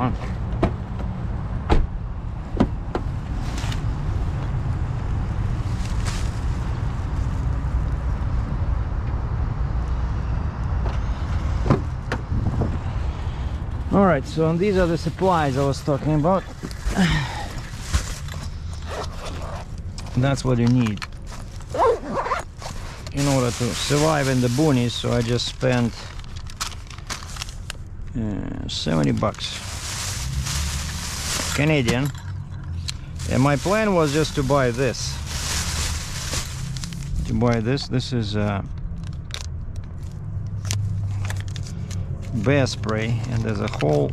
on. All right, so these are the supplies I was talking about. That's what you need in order to survive in the boonies. So I just spent uh, 70 bucks Canadian. And my plan was just to buy this. To buy this. This is uh, bear spray and there's a whole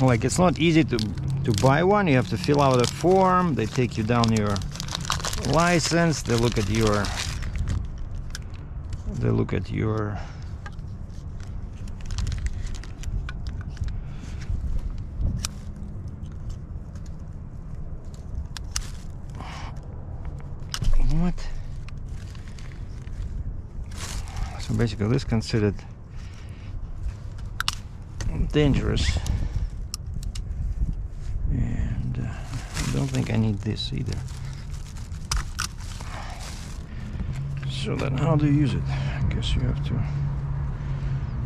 like it's not easy to to buy one you have to fill out a form they take you down your license they look at your they look at your what so basically this considered dangerous. And uh, I don't think I need this either. So then how do you use it? I guess you have to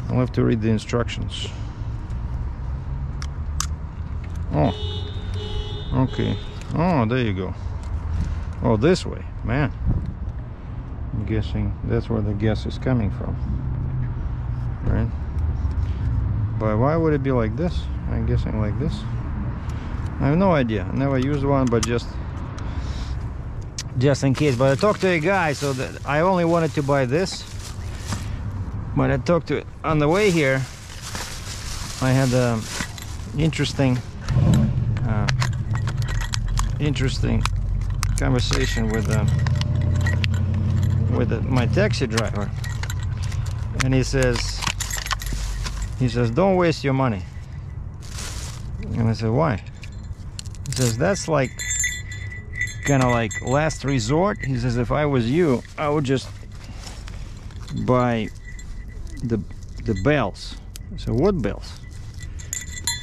I'll have to read the instructions. Oh okay. Oh there you go oh this way. Man. I'm guessing that's where the gas is coming from. Right? But why would it be like this? I'm guessing like this. I have no idea. Never used one but just just in case. But I talked to a guy so that I only wanted to buy this. But I talked to on the way here I had a interesting uh, interesting conversation with uh, with uh, my taxi driver and he says he says, don't waste your money. And I said, why? He says, that's like, kind of like last resort. He says, if I was you, I would just buy the, the bells. Said, what bells?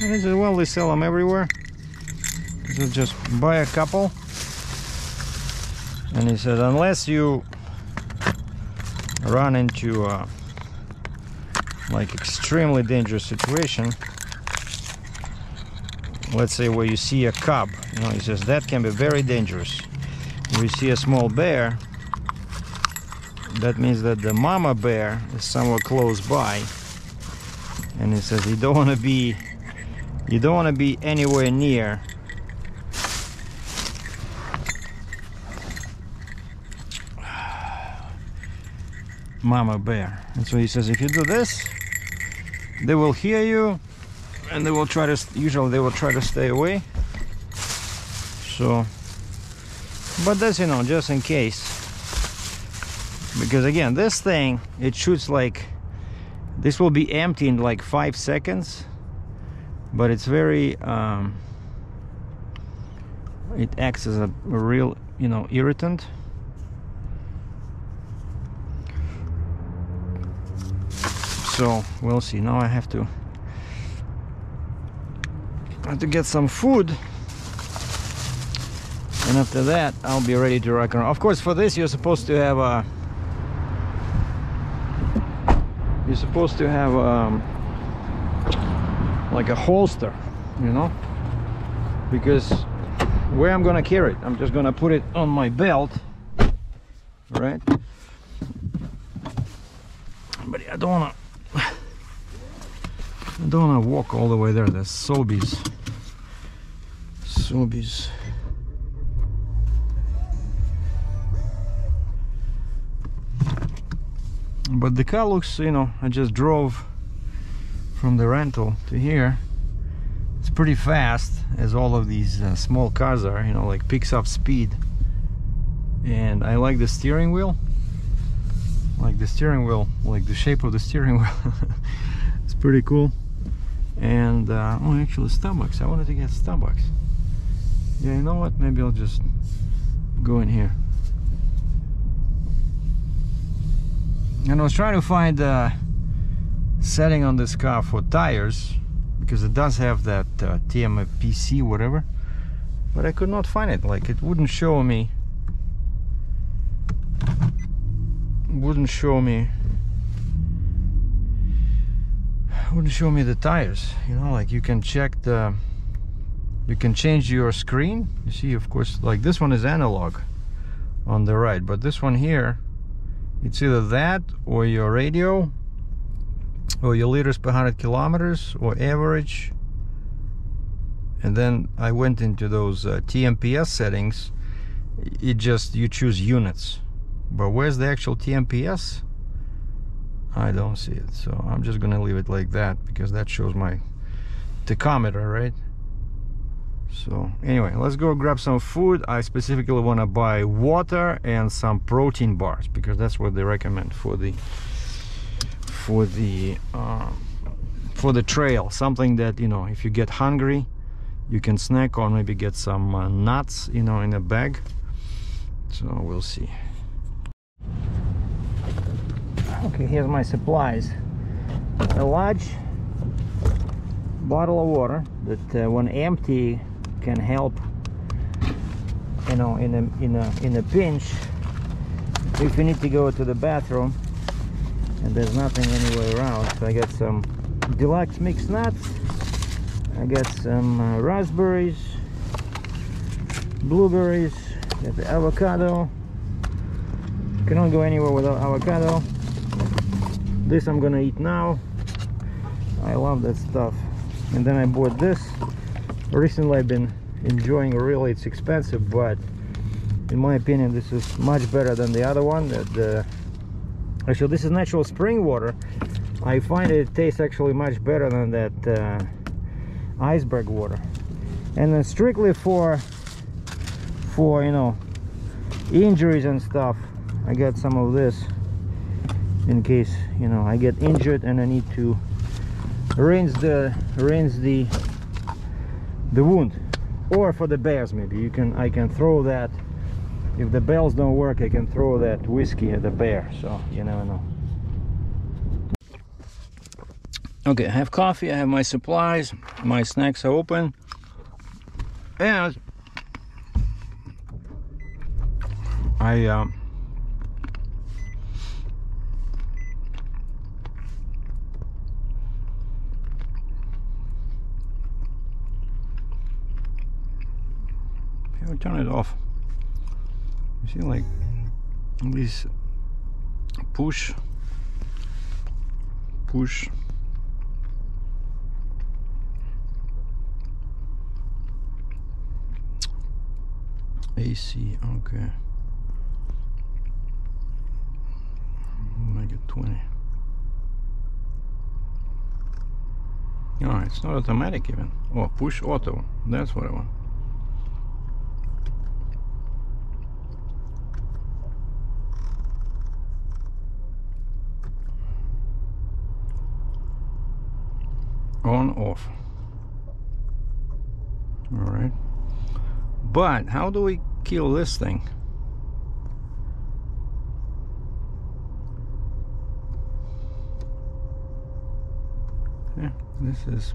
And he said, well, they sell them everywhere. He said, just buy a couple. And he said, unless you run into uh, like extremely dangerous situation let's say where you see a cub you know he says that can be very dangerous. You see a small bear that means that the mama bear is somewhere close by. And he says you don't want to be you don't want to be anywhere near mama bear. And so he says. If you do this they will hear you and they will try to usually they will try to stay away. So but that's you know just in case. Because again this thing it shoots like this will be empty in like five seconds but it's very um, it acts as a, a real you know irritant so we'll see. Now I have to have to get some food. And after that I'll be ready to rock around of course for this you're supposed to have a you're supposed to have um, like a holster you know? Because where I'm gonna carry it? I'm just gonna put it on my belt right? But I don't wanna I don't want to walk all the way there. There's Sobeys. Sobeys. But the car looks, you know, I just drove from the rental to here. It's pretty fast, as all of these uh, small cars are, you know, like picks up speed. And I like the steering wheel. Like the steering wheel, like the shape of the steering wheel. it's pretty cool and uh, oh actually Starbucks. I wanted to get Starbucks. Yeah you know what? Maybe I'll just go in here. And I was trying to find a setting on this car for tires because it does have that uh, whatever. But I could not find it. Like it wouldn't show me. Wouldn't show me wouldn't show me the tires? You know like you can check the you can change your screen. You see of course like this one is analog on the right but this one here it's either that or your radio or your liters per 100 kilometers or average. And then I went into those uh, TMPS settings. It just you choose units. But where's the actual TMPS I don't see it so I'm just gonna leave it like that because that shows my tachometer right? So anyway let's go grab some food. I specifically want to buy water and some protein bars because that's what they recommend for the for the uh, for the trail. Something that you know if you get hungry you can snack or maybe get some uh, nuts you know in a bag. So we'll see okay here's my supplies a large bottle of water that uh, when empty can help you know in a in a in a pinch if you need to go to the bathroom and there's nothing anywhere around so I got some deluxe mixed nuts I got some uh, raspberries, blueberries, got the avocado. Cannot go anywhere without avocado. This I'm gonna eat now. I love that stuff. And then I bought this. Recently I've been enjoying really it's expensive but in my opinion this is much better than the other one that actually this is natural spring water I find it tastes actually much better than that uh, iceberg water and then strictly for for you know injuries and stuff I got some of this in case you know I get injured and I need to rinse the rinse the the wound. Or for the bears maybe. You can I can throw that. If the bells don't work I can throw that whiskey at the bear. So you never know. Okay I have coffee I have my supplies my snacks are open. And I um, turn it off you see like this push push AC, okay. Make it 20. Oh, it's not automatic even. Oh, push auto. That's what I want. On, off. All right. But how do we kill this thing? Yeah, this is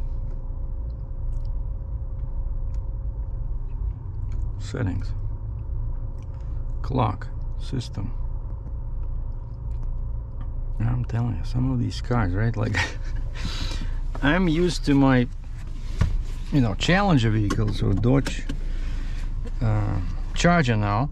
settings clock system I'm telling you some of these cars right like I'm used to my you know Challenger vehicles or Dodge uh, charger now.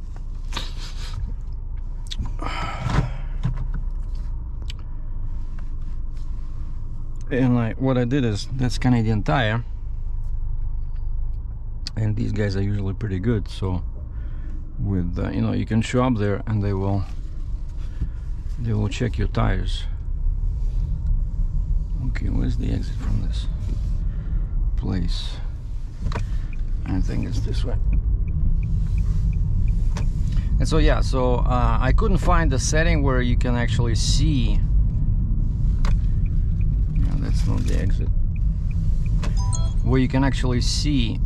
And like what I did is that's Canadian Tire. And these guys are usually pretty good so with uh, you know you can show up there and they will they will check your tires okay where's the exit from this place? I think it's this way. And so yeah so uh, I couldn't find the setting where you can actually see. Yeah, that's not the exit. Where you can actually see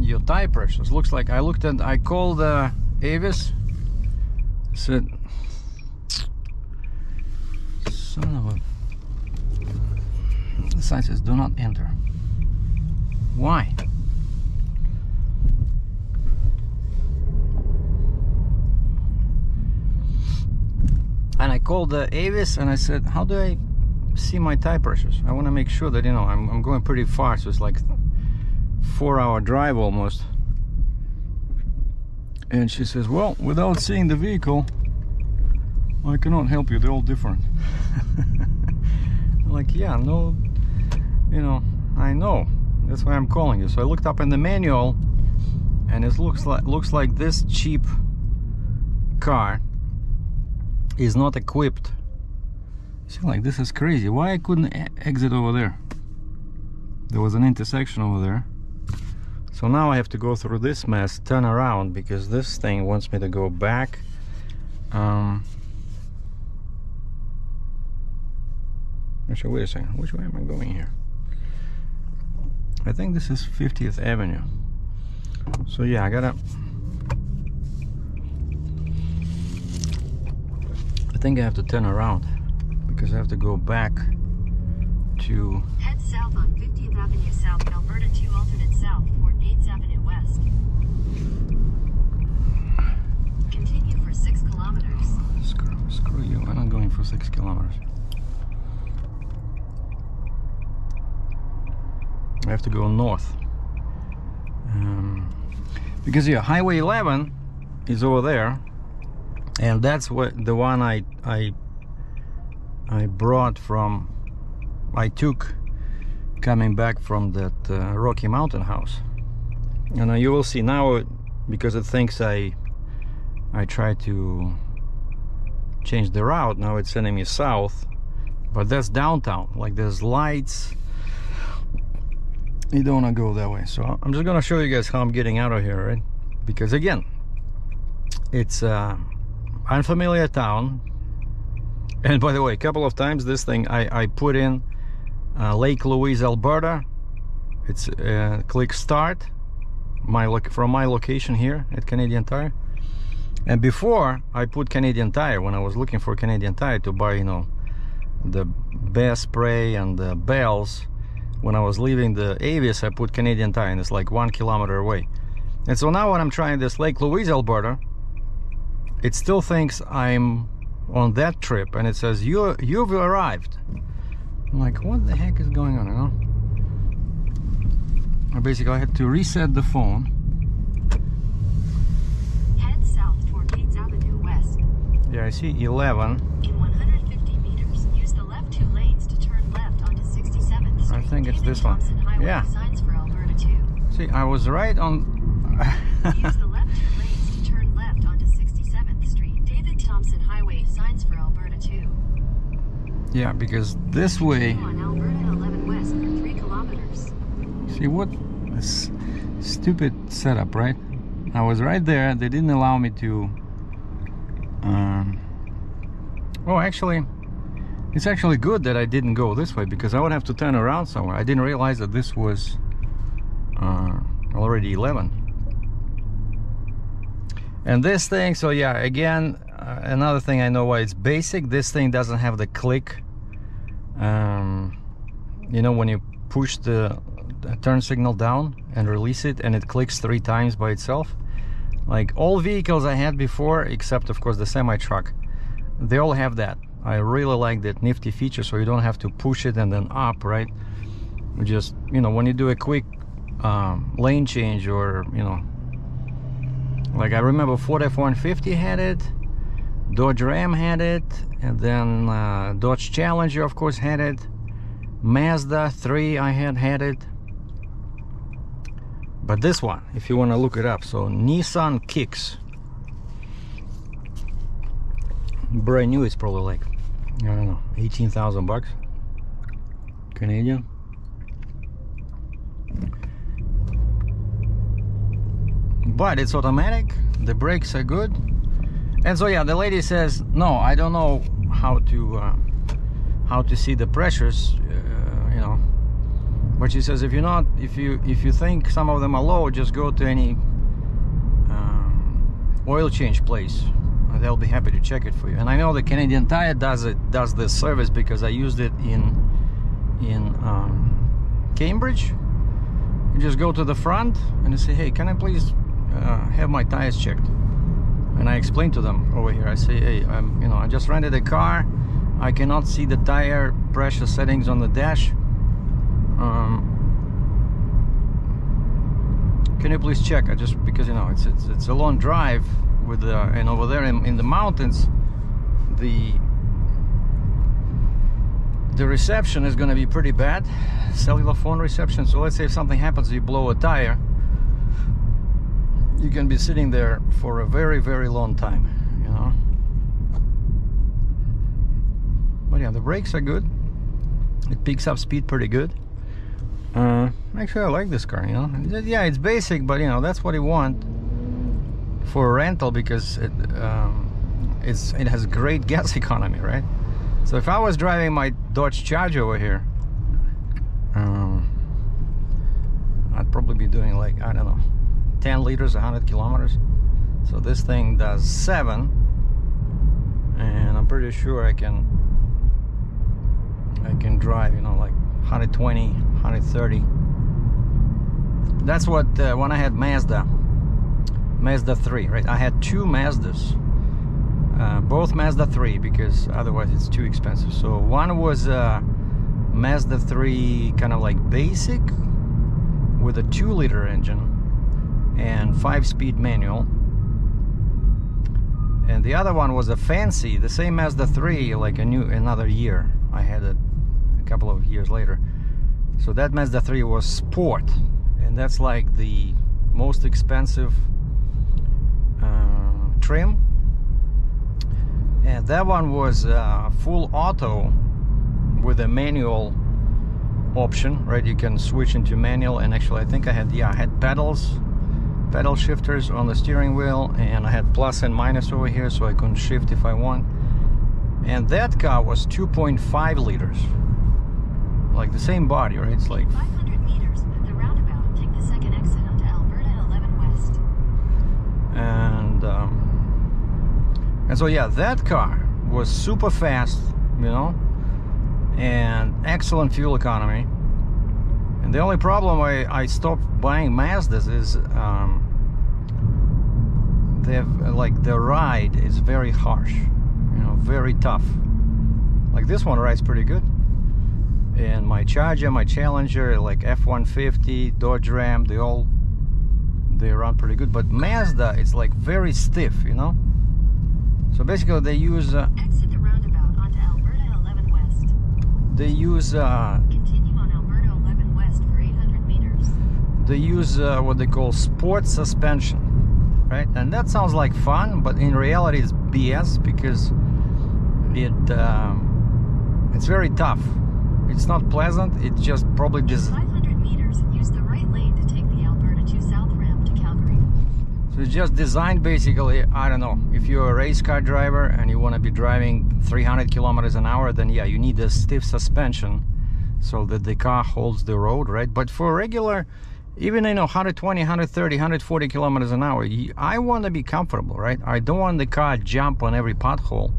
your tire pressures. Looks like I looked at I called uh, Avis. Said son of a The sign says do not enter. Why? And I called the Avis and I said, how do I see my tire pressures? I want to make sure that, you know, I'm, I'm going pretty far. So it's like four hour drive almost. And she says, well, without seeing the vehicle, I cannot help you. They're all different. like, yeah, no, you know, I know. That's why I'm calling you. So I looked up in the manual and it looks like looks like this cheap car is not equipped. See, like this is crazy. Why I couldn't exit over there? There was an intersection over there. So now I have to go through this mess, turn around because this thing wants me to go back. Um, actually, wait a second. Which way am I going here? I think this is 50th Avenue. So yeah, I gotta I think I have to turn around because I have to go back to Head south on 50th Avenue South, Alberta 2 alternate south for Nates Avenue West. Continue for 6 kilometers. screw, screw you. I'm not going for six kilometers. I have to go north. Um, because yeah, Highway 11 is over there, and that's what the one I I I brought from I took coming back from that uh, Rocky Mountain house. And uh, you will see now because it thinks I I try to change the route. Now it's sending me south, but that's downtown. Like there's lights. You don't want to go that way. So I'm just gonna show you guys how I'm getting out of here, right? Because again, it's uh, unfamiliar town. And by the way, a couple of times this thing I, I put in uh, Lake Louise, Alberta. It's uh, click start my look from my location here at Canadian Tire. And before I put Canadian Tire, when I was looking for Canadian Tire to buy, you know, the bear spray and the bells, when I was leaving the Avis, I put Canadian Tire, and it's like one kilometer away. And so now when I'm trying this Lake Louise, Alberta, it still thinks I'm on that trip, and it says you you've arrived. I'm like, what the heck is going on? You know? I basically I had to reset the phone. Head south toward Nates Avenue West. Yeah, I see 11. In 150 meters, use the left two lanes to turn left onto 67th Street. I think it's this one. Yeah. Signs for Alberta 2. See, I was right on. Use the left two lanes to turn left onto 67th Street. David Thompson Highway, signs for Alberta 2. yeah, because this way. On Alberta 11 West for 3 kilometers. See what this stupid setup, right? I was right there. They didn't allow me to. Um, oh, actually, it's actually good that I didn't go this way because I would have to turn around somewhere. I didn't realize that this was uh, already 11. And this thing, so yeah, again, uh, another thing I know why it's basic. This thing doesn't have the click. Um, you know, when you push the, the turn signal down and release it, and it clicks three times by itself. Like all vehicles I had before, except of course the semi truck, they all have that. I really like that nifty feature, so you don't have to push it and then up, right? You Just you know, when you do a quick um, lane change or you know, like I remember Ford F-150 had it, Dodge Ram had it, and then uh, Dodge Challenger, of course, had it. Mazda 3, I had had it. But this one, if you want to look it up, so Nissan Kicks. Brand new, it's probably like, I don't know, 18,000 bucks. Canadian. But it's automatic, the brakes are good. And so yeah, the lady says, no, I don't know how to uh, how to see the pressures, uh, you know. But she says if you're not, if you if you think some of them are low, just go to any um, oil change place. They'll be happy to check it for you. And I know the Canadian Tire does it does this service because I used it in in um, Cambridge. You just go to the front and you say, "Hey, can I please uh, have my tires checked?" And I explain to them over here. I say, "Hey, I'm, you know, I just rented a car. I cannot see the tire pressure settings on the dash. Um, can you please check? I just because you know it's it's it's a long drive with uh, and over there in, in the mountains, the the reception is going to be pretty bad, cellular phone reception. So let's say if something happens, you blow a tire, you can be sitting there for a very very long time, you know. But yeah, the brakes are good. It picks up speed pretty good. Uh, actually, I like this car. You know, yeah, it's basic, but you know that's what you want for rental because it um, it's it has great gas economy, right? So if I was driving my Dodge Charger over here, um, I'd probably be doing like I don't know, 10 liters, 100 kilometers. So this thing does seven, and I'm pretty sure I can I can drive, you know, like 120, 130. That's what uh, when I had Mazda, Mazda 3, right? I had two Mazdas, uh, both Mazda 3 because otherwise it's too expensive. So one was uh, Mazda 3 kind of like basic with a 2 liter engine and 5 speed manual. And the other one was a fancy, the same Mazda 3, like a new another year. I had it a couple of years later. So that Mazda 3 was Sport, and that's like the most expensive trim. And that one was uh, full auto with a manual option, right? You can switch into manual, and actually, I think I had yeah, I had pedals, pedal shifters on the steering wheel, and I had plus and minus over here, so I can shift if I want. And that car was 2.5 liters like the same body, right? It's like 500 meters the roundabout. Take the second exit onto Alberta 11 West. and um, and so yeah, that car was super fast, you know, and excellent fuel economy. And the only problem I, I stopped buying Mazdas is um, they have like the ride is very harsh, you know, very tough. Like this one rides pretty good and my Charger, my Challenger, like F-150, Dodge Ram, they all they run pretty good. But Mazda, it's like very stiff, you know. So basically, they use uh, Exit the roundabout onto Alberta 11 West. they use uh, Continue on Alberta 11 West for 800 meters. they use uh, what they call sport suspension, right? And that sounds like fun, but in reality, it's BS because it um, it's very tough. It's not pleasant. It's just probably just 500 meters, use the right lane to take the Alberta 2 South ramp to Calgary. So it's just designed basically, I don't know, if you're a race car driver and you want to be driving 300 kilometers an hour, then yeah, you need a stiff suspension so that the car holds the road, right? But for regular, even know 120, 130, 140 kilometers an hour, I want to be comfortable, right? I don't want the car jump on every pothole.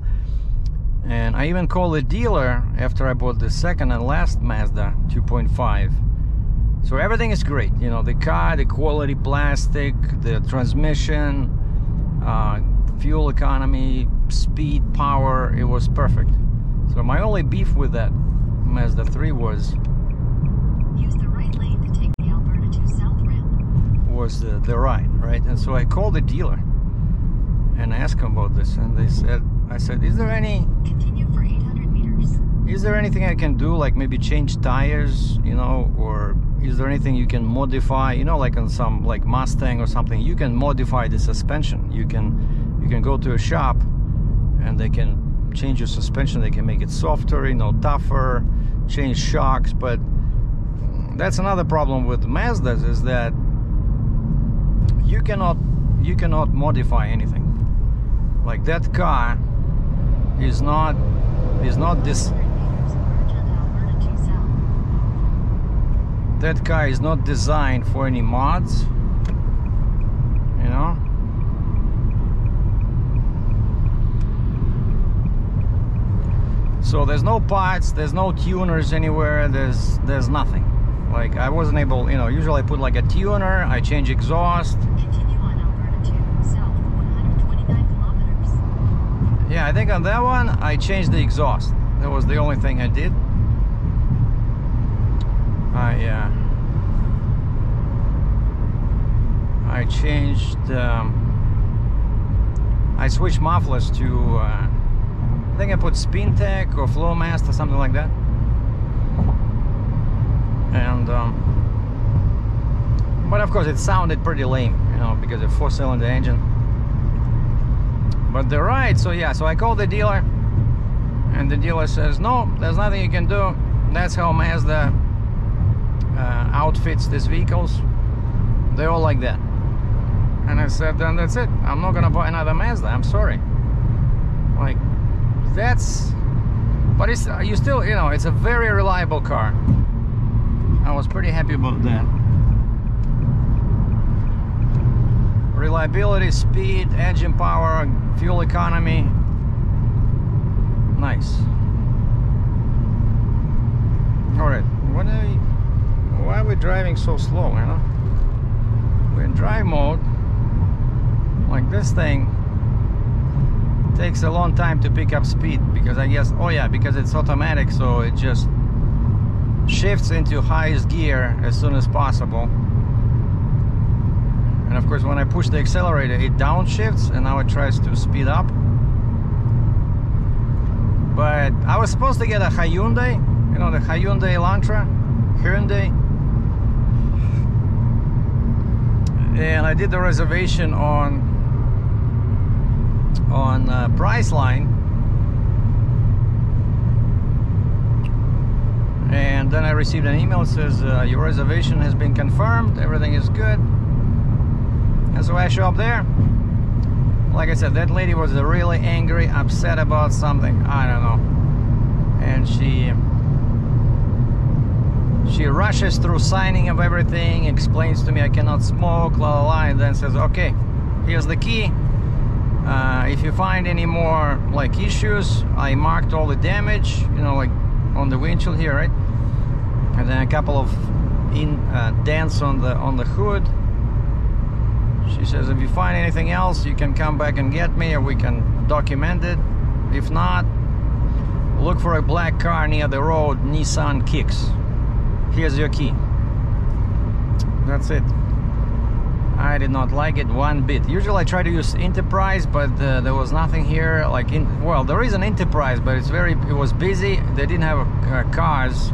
And I even called the dealer after I bought the second and last Mazda 2.5. So everything is great. You know, the car, the quality plastic, the transmission, uh, fuel economy, speed, power, it was perfect. So my only beef with that Mazda 3 was Use the right lane to take the Alberta 2 South ramp. was the, the ride, right? And so I called the dealer and asked him about this, and they said, I said, is there any Continue for 800 meters. is there anything I can do, like maybe change tires, you know, or is there anything you can modify, you know, like on some like Mustang or something, you can modify the suspension. You can you can go to a shop and they can change your suspension, they can make it softer, you know, tougher, change shocks, but that's another problem with Mazdas is that you cannot you cannot modify anything. Like that car is not is not this 100 meters, merge onto Alberta 2 South. That car is not designed for any mods you know So there's no parts, there's no tuners anywhere, there's there's nothing. Like I wasn't able, you know, usually I put like a tuner, I change exhaust. On Alberta 2, south for 129 kilometers. Yeah, I think on that one I changed the exhaust. That was the only thing I did. I uh, I changed. Um, I switched mufflers to. Uh, I think I put Spintech or Flowmaster, something like that. And um, but of course it sounded pretty lame, you know, because of four-cylinder engine. But they're right, so yeah. So I called the dealer, and the dealer says, "No, there's nothing you can do. That's how Mazda uh, outfits these vehicles. They're all like that." And I said, "Then that's it. I'm not gonna buy another Mazda. I'm sorry." Like, that's. But it's you still, you know, it's a very reliable car. I was pretty happy about that. Reliability, speed, engine power, fuel economy. Nice. Alright, what are we, why are we driving so slow, you know? We're in drive mode. Like this thing takes a long time to pick up speed because I guess, oh yeah, because it's automatic, so it just shifts into highest gear as soon as possible. And of course, when I push the accelerator, it downshifts and now it tries to speed up. But I was supposed to get a Hyundai, you know, the Hyundai Elantra, Hyundai. And I did the reservation on on uh, Priceline. And then I received an email says uh, your reservation has been confirmed, everything is good. And so I show up there. Like I said, that lady was really angry, upset about something. I don't know. And she she rushes through signing of everything, explains to me I cannot smoke, la la la, and then says, okay, here's the key. Uh, if you find any more like issues, I marked all the damage, you know, like on the windshield here, right? And then a couple of in uh, dents on the on the hood. She says, if you find anything else, you can come back and get me, or we can document it. If not, look for a black car near the road, Nissan Kicks. Here's your key. That's it. I did not like it one bit. Usually I try to use Enterprise, but uh, there was nothing here. Like, in, well, there is an Enterprise, but it's very, it was busy. They didn't have uh, cars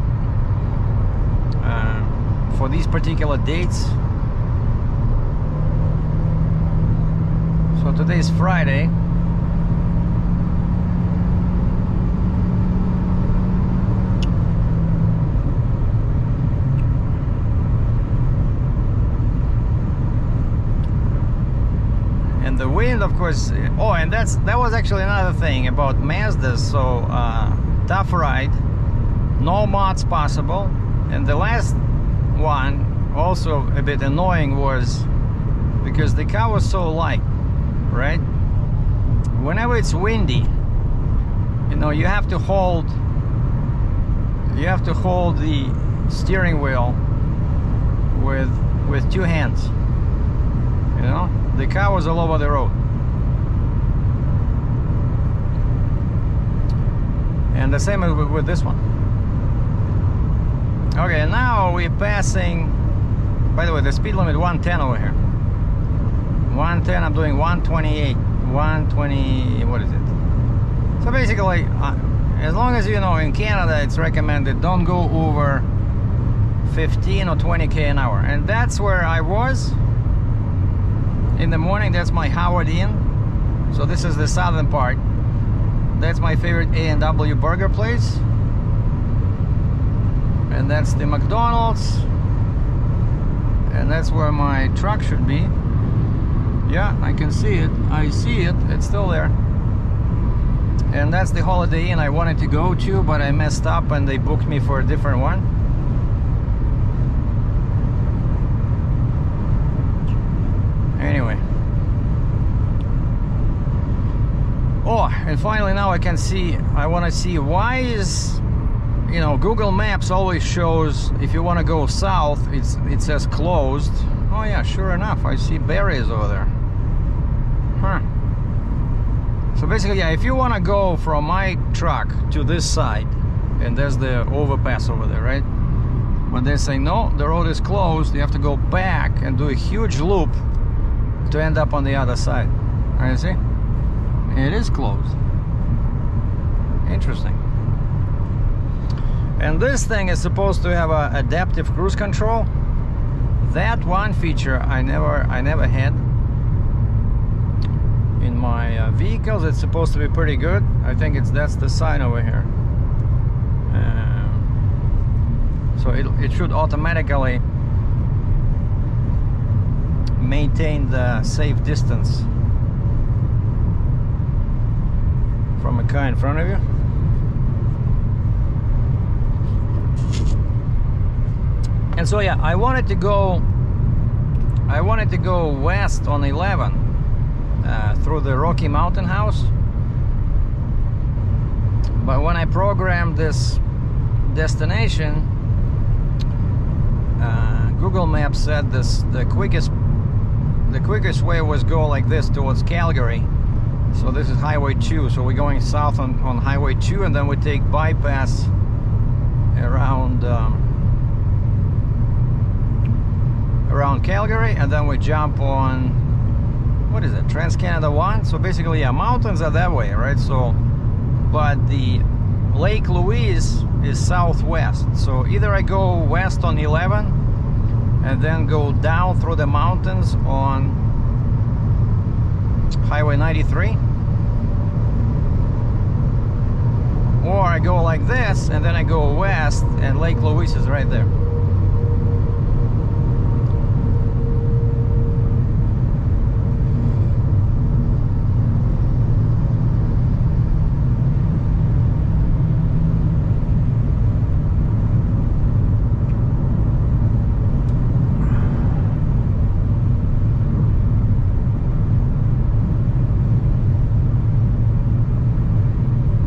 uh, for these particular dates. So today is Friday. Wind of course oh and that's that was actually another thing about Mazda. So uh, tough ride no mods possible. And the last one also a bit annoying was because the car was so light right? Whenever it's windy you know you have to hold you have to hold the steering wheel with with two hands you know the car was all over the road. And the same with, with this one. Okay now we're passing by the way the speed limit 110 over here. 110 I'm doing 128 120 what is it? So basically uh, as long as you know in Canada it's recommended don't go over 15 or 20k an hour. And that's where I was in the morning that's my Howard Inn. So this is the southern part. That's my favorite A&W burger place. And that's the McDonald's. And that's where my truck should be. Yeah I can see it. I see it. It's still there. And that's the Holiday Inn I wanted to go to but I messed up and they booked me for a different one anyway Oh, and finally now I can see, I want to see why is, you know, Google Maps always shows if you want to go south, it's it says closed. Oh yeah, sure enough, I see berries over there. Huh. So basically, yeah, if you want to go from my truck to this side, and there's the overpass over there, right? But they say, no, the road is closed, you have to go back and do a huge loop to end up on the other side. Right, you see? It is closed. Interesting. And this thing is supposed to have a adaptive cruise control. That one feature I never I never had in my uh, vehicles. It's supposed to be pretty good. I think it's that's the sign over here. Um, so it, it should automatically maintain the safe distance from a car in front of you. And so yeah, I wanted to go I wanted to go west on 11 uh, through the Rocky Mountain House. But when I programmed this destination, uh, Google Maps said this the quickest the quickest way was go like this towards Calgary. So this is Highway 2. So we're going south on, on Highway 2 and then we take bypass around um, around Calgary and then we jump on what is it Trans Canada 1 so basically yeah mountains are that way right so but the Lake Louise is southwest so either I go west on 11 and then go down through the mountains on Highway 93 or I go like this and then I go west and Lake Louise is right there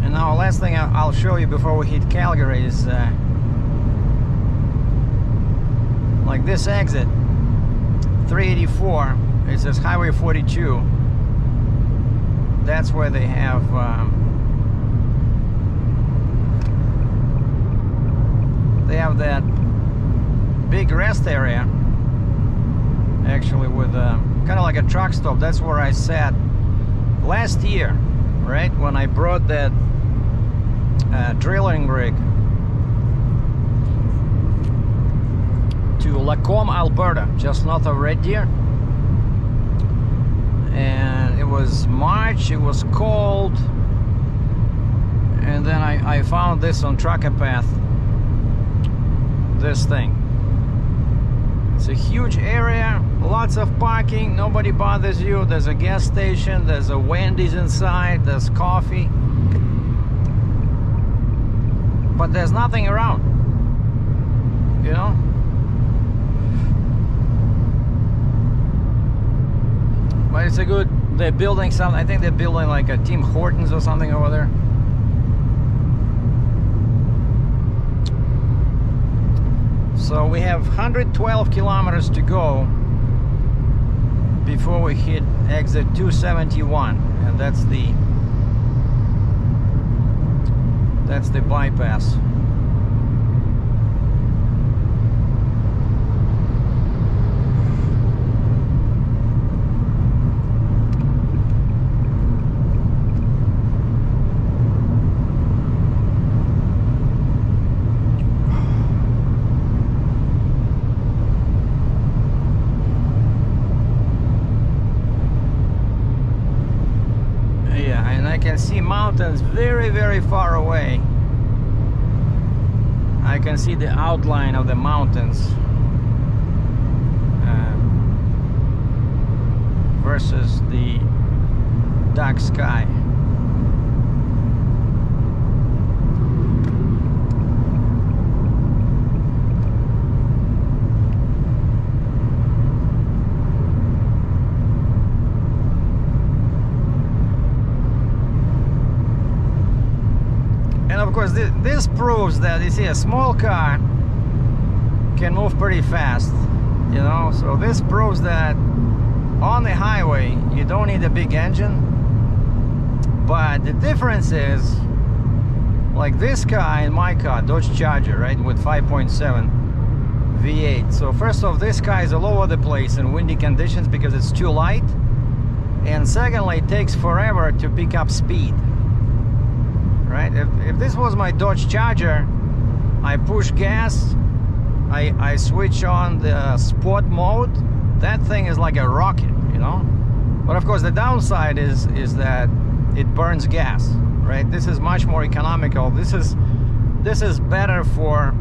And now last thing I- I'll show you before we hit Calgary is uh, like this exit 384 it says highway 42 that's where they have um, they have that big rest area actually with uh, kind of like a truck stop. That's where I sat last year right when I brought that uh, drilling rig to Lacombe, Alberta, just north of Red Deer. And it was March, it was cold, and then I, I found this on Trucker Path. This thing. It's a huge area, lots of parking, nobody bothers you. There's a gas station, there's a Wendy's inside, there's coffee but there's nothing around. You know? But it's a good, they're building something, I think they're building like a Tim Hortons or something over there. So we have 112 kilometers to go before we hit exit 271 and that's the that's the bypass. Yeah, and I can see mountains very, very far away. I can see the outline of the mountains um, versus the dark sky. And of course, this, this proves that you see a small car can move pretty fast, you know. So this proves that on the highway you don't need a big engine. But the difference is, like this car and my car, Dodge Charger, right, with 5.7 V8. So first off, this car is all over the place in windy conditions because it's too light. And secondly, it takes forever to pick up speed. Right? If, if this was my Dodge Charger, I push gas, I, I switch on the sport mode, that thing is like a rocket, you know? But of course the downside is is that it burns gas, right? This is much more economical. This is this is better for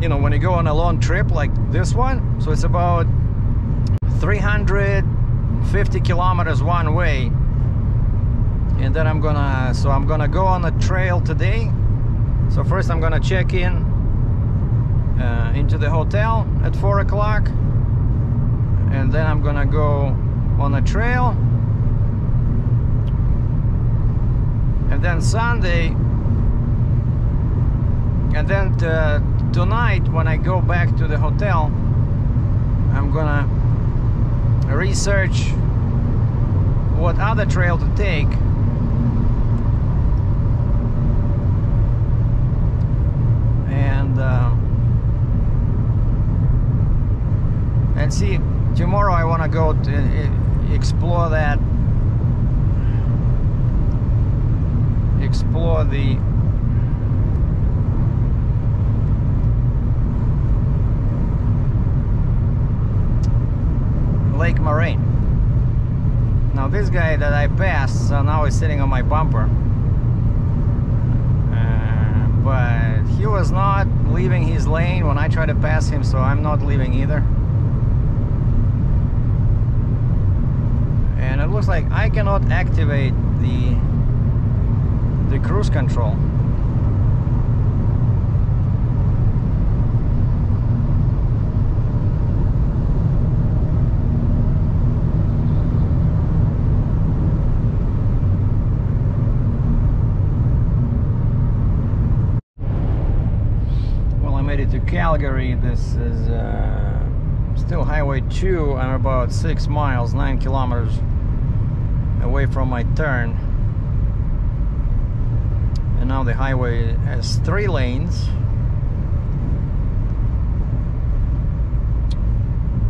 you know when you go on a long trip like this one. So it's about 350 kilometers one way. And then I'm gonna so I'm gonna go on a trail today. So first I'm gonna check in uh, into the hotel at four o'clock. And then I'm gonna go on a trail. And then Sunday and then tonight when I go back to the hotel I'm gonna research what other trail to take and uh, and see tomorrow I want to go to explore that explore the Lake Moraine. Now this guy that I passed, so now he's sitting on my bumper. Uh, but he was not leaving his lane when I try to pass him, so I'm not leaving either. And it looks like I cannot activate the the cruise control. Well, I made it to Calgary. This is uh, still Highway 2. I'm about six miles, nine kilometers away from my turn. And now the highway has three lanes.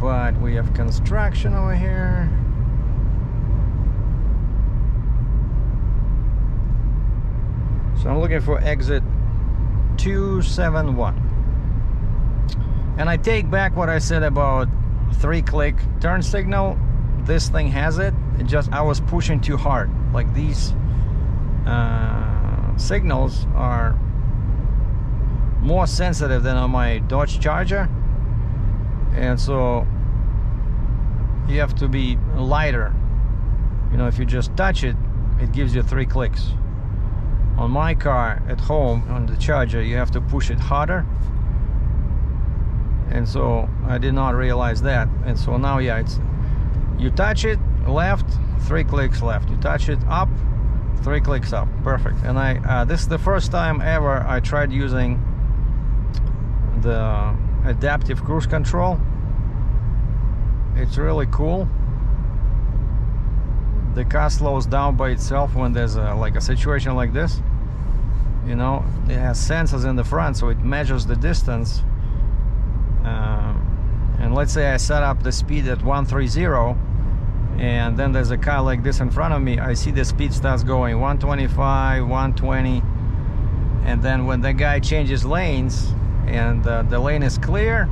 But we have construction over here. So I'm looking for exit 271. And I take back what I said about three click turn signal. This thing has it. It just, I was pushing too hard. Like these uh, signals are more sensitive than on my Dodge Charger. And so you have to be lighter. You know, if you just touch it, it gives you three clicks. On my car at home, on the Charger, you have to push it harder and so I did not realize that. And so now yeah it's you touch it left three clicks left. You touch it up three clicks up. Perfect. And I uh, this is the first time ever I tried using the adaptive cruise control. It's really cool. The car slows down by itself when there's a, like a situation like this. You know it has sensors in the front so it measures the distance and let's say I set up the speed at 130 and then there's a car like this in front of me I see the speed starts going 125 120 and then when the guy changes lanes and uh, the lane is clear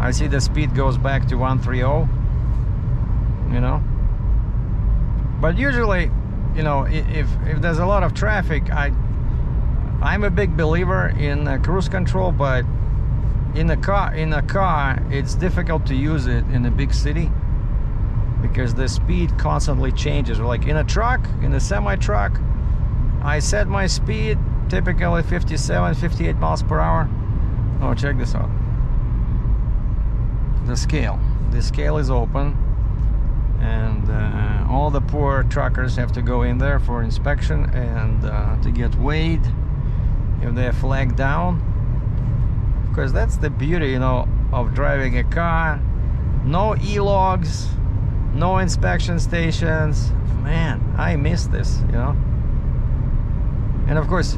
I see the speed goes back to 130 you know? But usually you know if if there's a lot of traffic I I'm a big believer in uh, cruise control but in a car in a car it's difficult to use it in a big city because the speed constantly changes. Like in a truck in a semi truck I set my speed typically 57 58 miles per hour. Oh check this out. The scale. The scale is open and uh, all the poor truckers have to go in there for inspection and uh, to get weighed. If they're flagged down because that's the beauty you know of driving a car. No e-logs no inspection stations. Man i miss this you know? And of course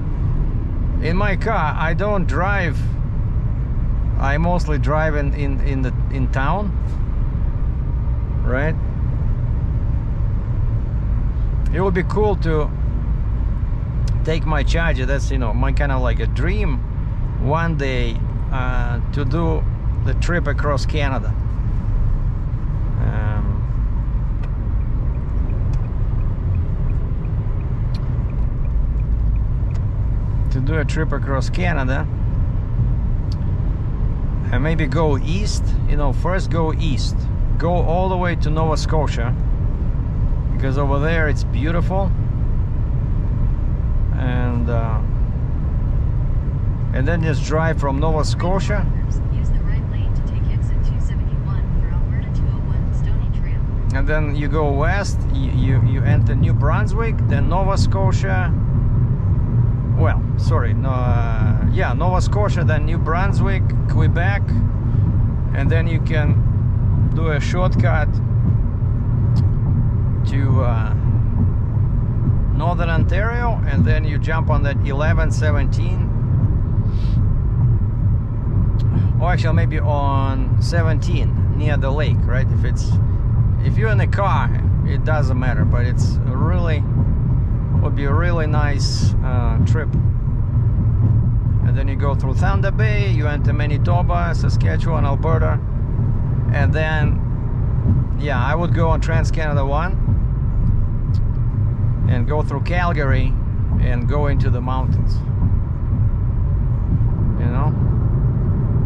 in my car i don't drive i mostly drive in in, in the in town right? It would be cool to take my charger that's you know my kind of like a dream one day uh, to do the trip across Canada. Um, to do a trip across Canada and maybe go east you know first go east. Go all the way to Nova Scotia because over there it's beautiful. And uh, and then just drive from Nova Scotia. Use the right lane to take exit 271 for Alberta 201 Stoney Trail. and then you go west you, you, you enter New Brunswick then Nova Scotia. Well sorry no uh, yeah Nova Scotia then New Brunswick Quebec. And then you can do a shortcut to uh, Northern Ontario and then you jump on that 1117 or actually maybe on 17 near the lake right? If it's if you're in a car it doesn't matter but it's really would be a really nice uh, trip. And then you go through Thunder Bay you enter Manitoba Saskatchewan Alberta and then yeah I would go on Trans Canada 1 and go through Calgary and go into the mountains. You know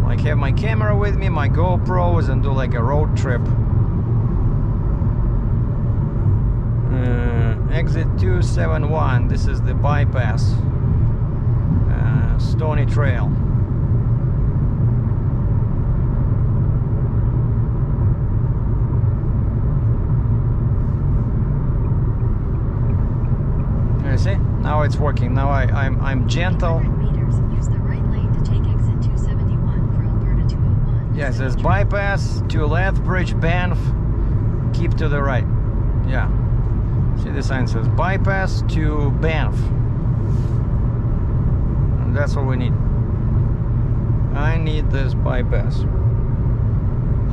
like have my camera with me my GoPros and do like a road trip. Uh, exit 271 this is the bypass uh, Stoney Trail. See? Now it's working. Now I, I'm, I'm gentle. Meters, use the right lane to take exit 271 for Alberta 201. Yeah, it says bypass to Lethbridge, Banff. Keep to the right. Yeah. See, the sign says bypass to Banff. And that's what we need. I need this bypass.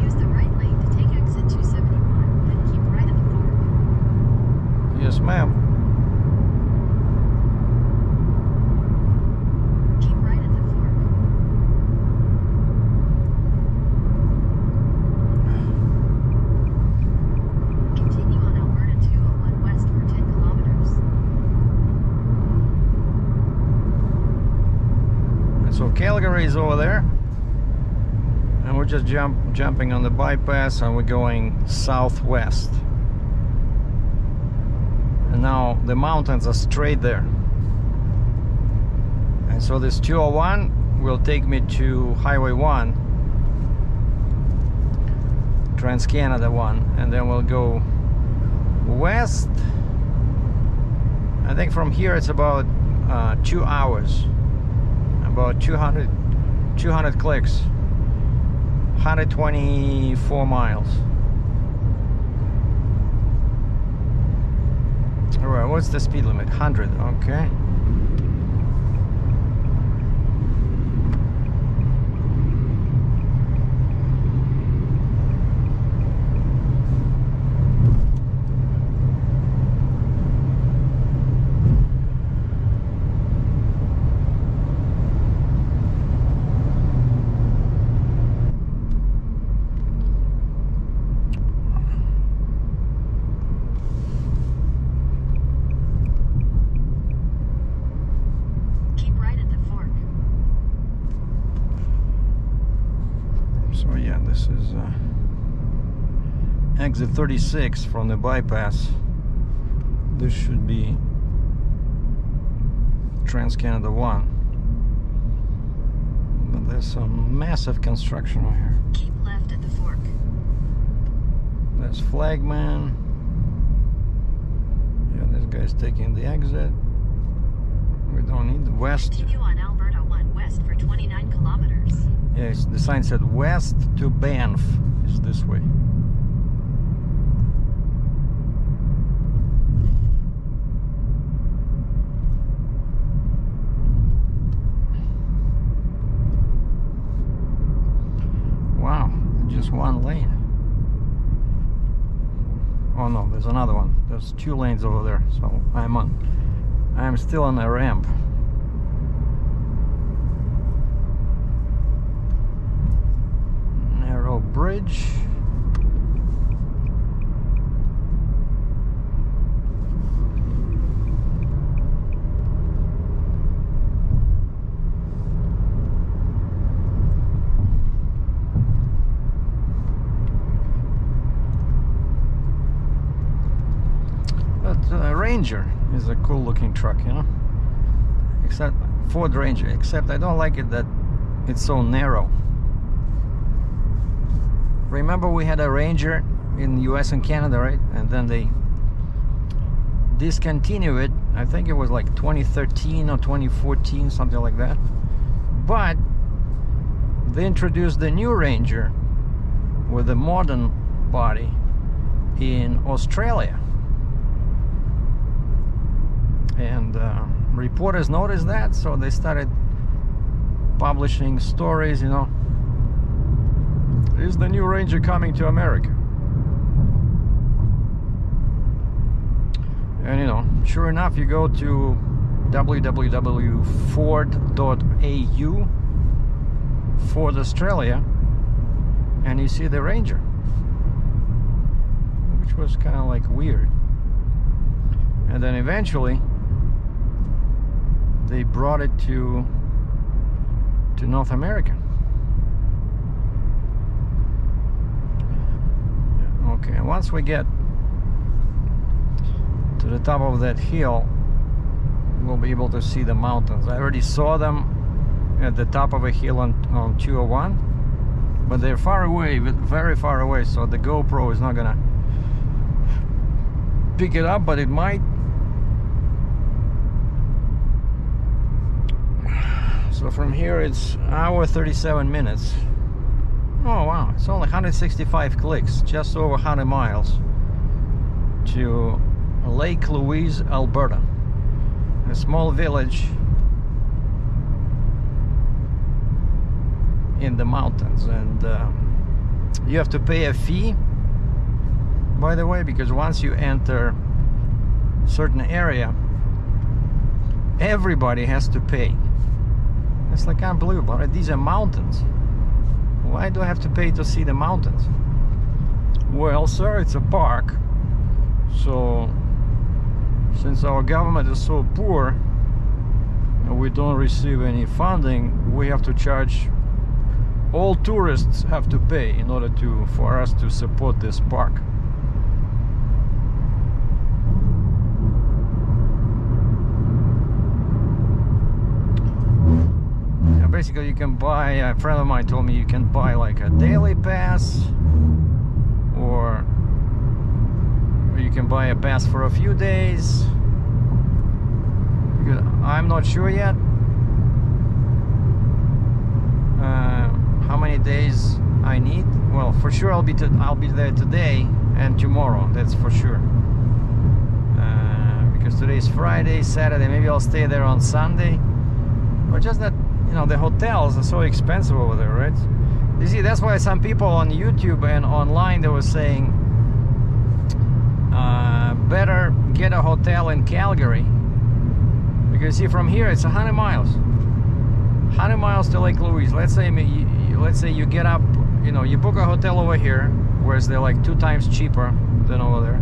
Use the right lane to take exit 271, then keep right at the fork. Yes, ma'am. Keep right at the fork. Continue on Alberta 201 west for 10 kilometers. And over there. And we're just jump jumping on the bypass and we're going southwest. And now the mountains are straight there. And so this 201 will take me to Highway 1, Trans Canada 1, and then we'll go west. I think from here it's about uh, two hours about 200 200 clicks. 124 miles. All right what's the speed limit? 100 okay Keep right at the fork. so yeah this is uh, exit 36 from the bypass this should be Trans Canada 1 but there's some massive construction over here Keep left at the fork. There's flagman. Yeah, this guy's taking the exit. We don't need the west. Continue on Alberta 1 west for 29 kilometers. Yeah, the sign said west to Banff is this way. Wow, just one lane. Oh no, there's another one. There's two lanes over there. So I'm on. I'm still on a ramp. Narrow bridge. But uh, Ranger is a cool looking truck, you know? Except Ford Ranger, except I don't like it that it's so narrow. Remember we had a Ranger in the US and Canada, right? And then they discontinued it. I think it was like 2013 or 2014, something like that. But they introduced the new Ranger with a modern body in Australia. And uh, reporters noticed that, so they started publishing stories, you know. Is the new Ranger coming to America? And you know, sure enough, you go to www.ford.au, Ford Australia, and you see the Ranger, which was kind of like weird. And then eventually, they brought it to to North America. Okay, once we get to the top of that hill, we'll be able to see the mountains. I already saw them at the top of a hill on, on 201, but they're far away, very far away, so the GoPro is not gonna pick it up, but it might. So from here it's hour 37 minutes. Oh wow, it's only 165 clicks, just over 100 miles to Lake Louise, Alberta. A small village in the mountains and uh, you have to pay a fee by the way because once you enter certain area everybody has to pay it's like unbelievable. Right? these are mountains. Why do I have to pay to see the mountains? Well sir it's a park. So since our government is so poor and we don't receive any funding we have to charge all tourists have to pay in order to for us to support this park Yeah, basically you can buy a friend of mine told me you can buy like a daily pass or you can buy a pass for a few days. I'm not sure yet uh, how many days I need. Well for sure I'll be to, I'll be there today and tomorrow that's for sure. Uh, because today is Friday Saturday maybe I'll stay there on Sunday. But just that you know the hotels are so expensive over there right? You see that's why some people on YouTube and online they were saying uh, better get a hotel in Calgary. Because see from here it's 100 miles. 100 miles to Lake Louise. Let's say let's say you get up you know you book a hotel over here whereas they're like two times cheaper than over there.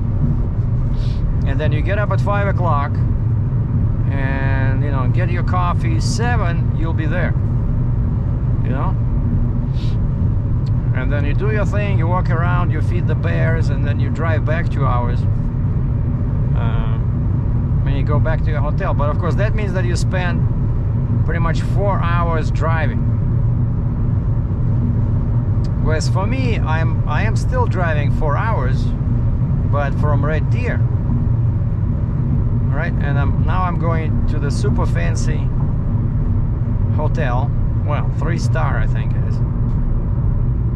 And then you get up at five o'clock and you know get your coffee seven you'll be there. You know? And then you do your thing you walk around you feed the bears and then you drive back two hours uh, when you go back to your hotel. But of course that means that you spend pretty much four hours driving. Whereas for me, I'm I am still driving four hours, but from Red Deer. Right, and I'm now I'm going to the super fancy hotel. Well, three star I think it is.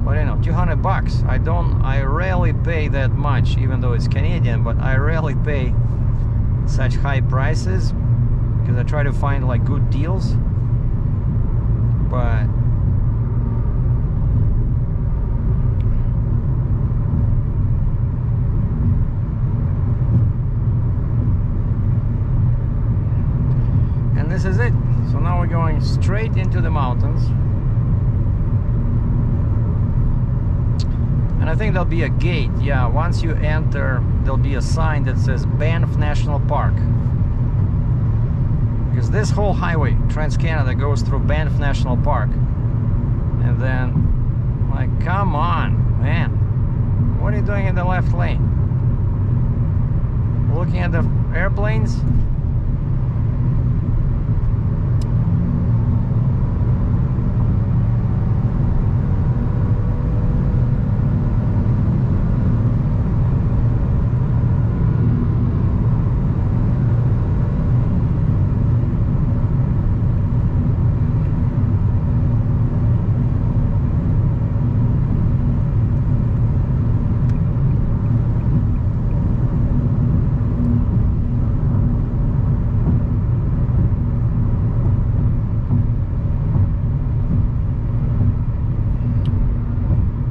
But you know, 200 bucks. I don't. I rarely pay that much, even though it's Canadian. But I rarely pay such high prices because I try to find like good deals. But and this is it. So now we're going straight into the mountains. And I think there'll be a gate. Yeah, once you enter, there'll be a sign that says Banff National Park. Because this whole highway, Trans-Canada, goes through Banff National Park. And then, like, come on, man. What are you doing in the left lane? Looking at the airplanes?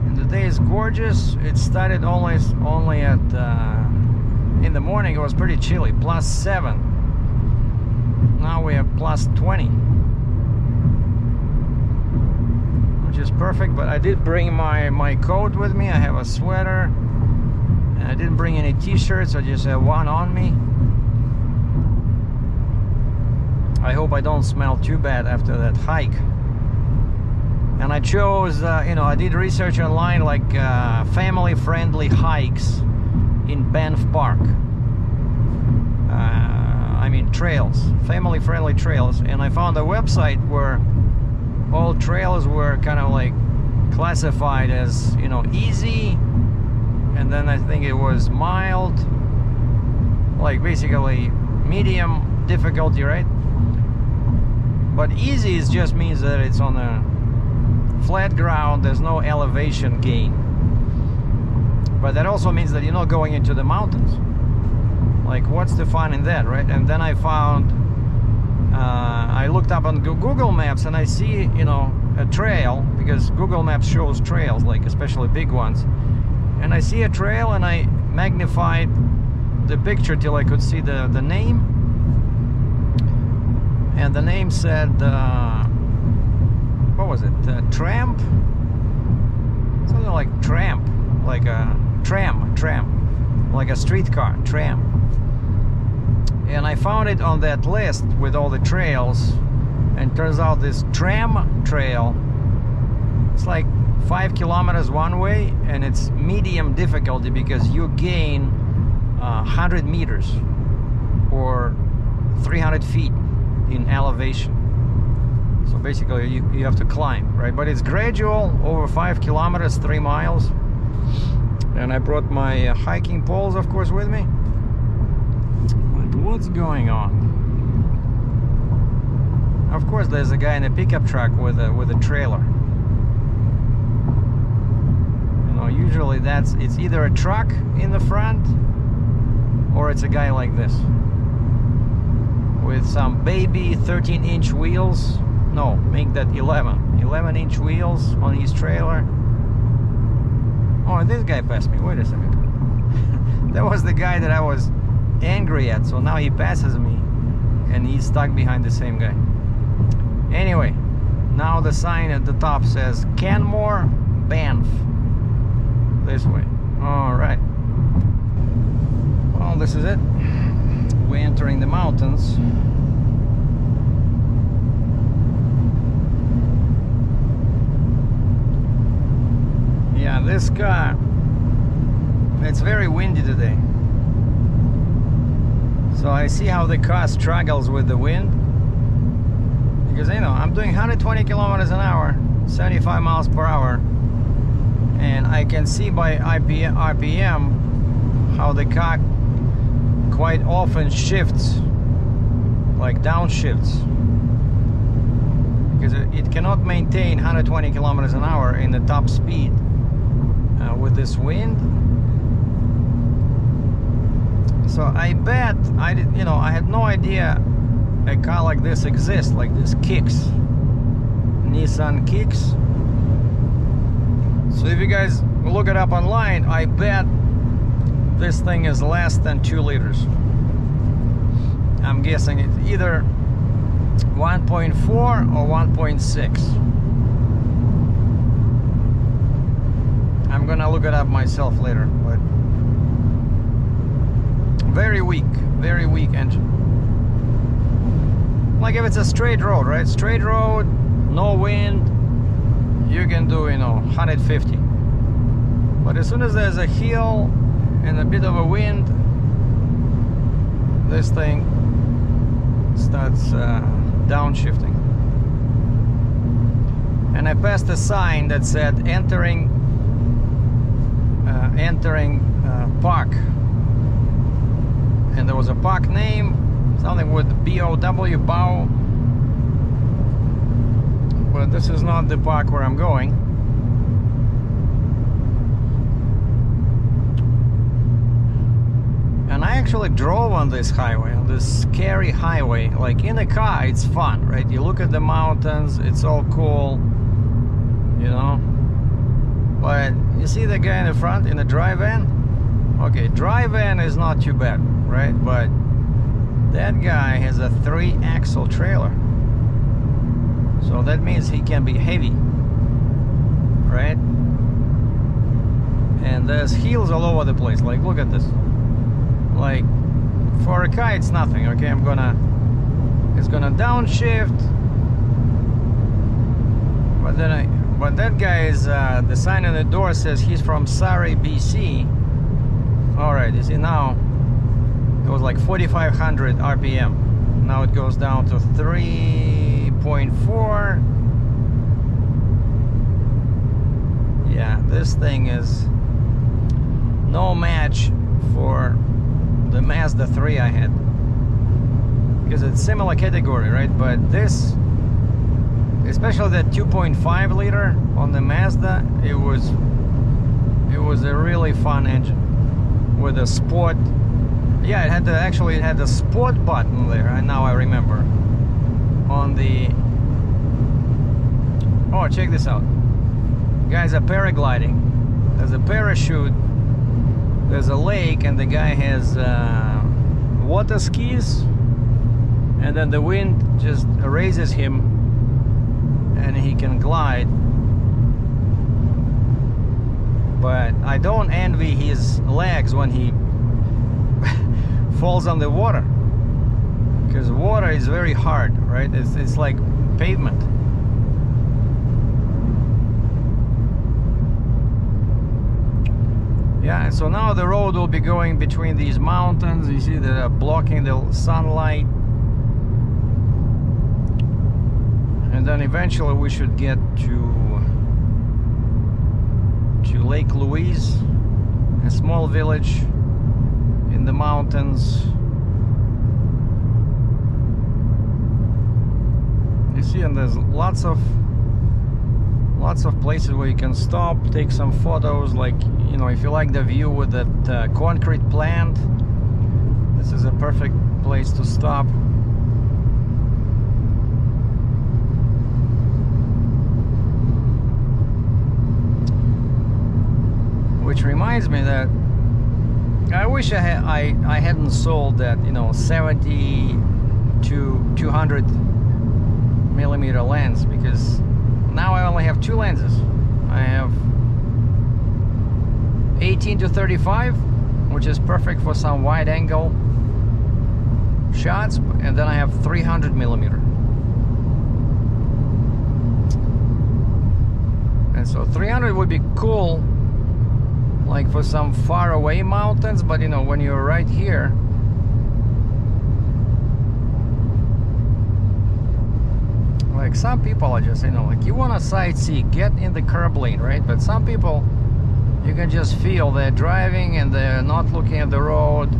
And the day is gorgeous. It started only only at uh, in the morning. It was pretty chilly, plus seven. Now we have plus twenty, which is perfect. But I did bring my my coat with me. I have a sweater, and I didn't bring any t-shirts. I just have one on me. I hope I don't smell too bad after that hike and I chose, uh, you know, I did research online like uh, family-friendly hikes in Banff Park. Uh, I mean trails, family-friendly trails, and I found a website where all trails were kind of like classified as, you know, easy, and then I think it was mild, like basically medium difficulty, right? But easy is just means that it's on a flat ground, there's no elevation gain. But that also means that you're not going into the mountains. Like, what's the fun in that, right? And then I found, uh, I looked up on Google Maps and I see, you know, a trail because Google Maps shows trails, like especially big ones. And I see a trail and I magnified the picture till I could see the, the name. And the name said, uh, what was it? Uh, tramp? Something like tramp, like a tram, tram, like a streetcar, tram. And I found it on that list with all the trails, and turns out this tram trail, it's like five kilometers one way, and it's medium difficulty because you gain uh, 100 meters or 300 feet in elevation. So basically, you, you have to climb, right? But it's gradual, over five kilometers, three miles. And I brought my uh, hiking poles, of course, with me. What's going on? Of course, there's a guy in a pickup truck with a with a trailer. You know, usually that's it's either a truck in the front or it's a guy like this with some baby 13 inch wheels no make that 11 11 inch wheels on his trailer oh this guy passed me. Wait a second. That was the guy that I was angry at so now he passes me and he's stuck behind the same guy. Anyway now the sign at the top says Canmore Banff. This way. All right. Well this is it. We're entering the mountains yeah this car it's very windy today. So I see how the car struggles with the wind. Because you know I'm doing 120 kilometers an hour 75 miles per hour. And I can see by RPM how the car quite often shifts, like downshifts, because it, cannot maintain 120 kilometers an hour in the top speed with this wind. So I bet I did, you know, I had no idea a car like this exists, like this Kicks, Nissan Kicks. So if you guys look it up online, I bet this thing is less than two liters. I'm guessing it's either 1.4 or 1.6. I'm gonna look it up myself later, but very weak, very weak engine. Like if it's a straight road, right? Straight road, no wind, you can do, you know, 150. But as soon as there's a hill and a bit of a wind, this thing starts uh, downshifting. And I passed a sign that said entering entering uh, park. And there was a park name, something with B-O-W, Bow. But this is not the park where I'm going. And I actually drove on this highway, on this scary highway. Like in a car, it's fun, right? You look at the mountains, it's all cool, you know. But you see the guy in the front in the dry van? Okay, dry van is not too bad, right? But that guy has a three axle trailer. So that means he can be heavy, right? And there's heels all over the place. Like, look at this. Like, for a car, it's nothing. Okay, I'm gonna, it's gonna downshift. But then I, but that guy is, uh, the sign on the door says he's from Surrey, BC. All right, you see now, it was like 4,500 RPM. Now it goes down to 3.4. Yeah, this thing is no match for the Mazda 3 I had. Because it's similar category, right? But this, especially that 2.5 liter on the Mazda, it was it was a really fun engine with a sport. Yeah it had the actually it had the sport button there and now I remember. On the oh check this out. Guys are paragliding. There's a parachute there's a lake and the guy has uh, water skis and then the wind just raises him and he can glide. But I don't envy his legs when he falls on the water. Because water is very hard right? It's, it's like pavement. Yeah so now the road will be going between these mountains. You see that are blocking the sunlight and then eventually we should get to to Lake Louise a small village in the mountains. You see and there's lots of lots of places where you can stop take some photos like you know if you like the view with that uh, concrete plant this is a perfect place to stop which reminds me that I wish I had I, I hadn't sold that you know 70 to 200 millimeter lens because now I only have two lenses. I have 18 to 35 which is perfect for some wide angle shots and then I have 300 millimeter. And so 300 would be cool like for some far away mountains but you know when you're right here like some people are just you know like you want to sightsee get in the curb lane right but some people you can just feel they're driving and they're not looking at the road.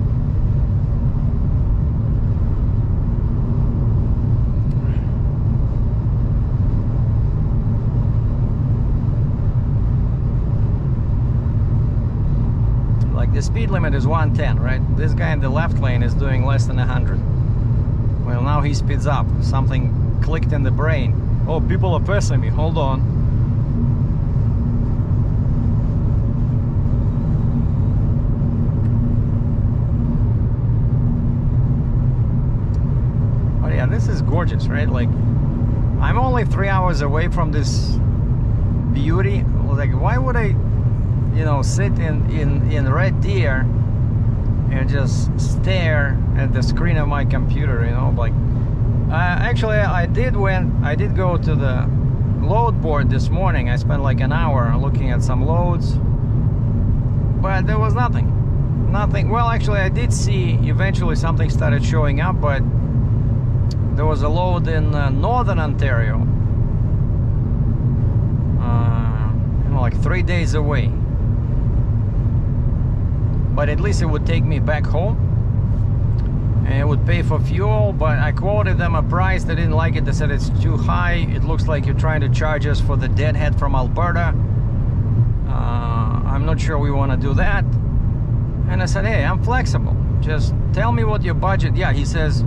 Like the speed limit is 110, right? This guy in the left lane is doing less than 100. Well, now he speeds up. Something clicked in the brain. Oh, people are passing me. Hold on. Oh yeah, this is gorgeous, right? Like, I'm only three hours away from this beauty. Like, why would I, you know, sit in in in Red Deer and just stare at the screen of my computer? You know, like, uh, actually, I did when I did go to the load board this morning. I spent like an hour looking at some loads, but there was nothing. Nothing. Well, actually, I did see eventually something started showing up, but there was a load in uh, northern Ontario, uh, you know, like three days away. But at least it would take me back home, and it would pay for fuel. But I quoted them a price; they didn't like it. They said it's too high. It looks like you're trying to charge us for the deadhead from Alberta. Uh, I'm not sure we want to do that. And I said, hey, I'm flexible. Just tell me what your budget. Yeah, he says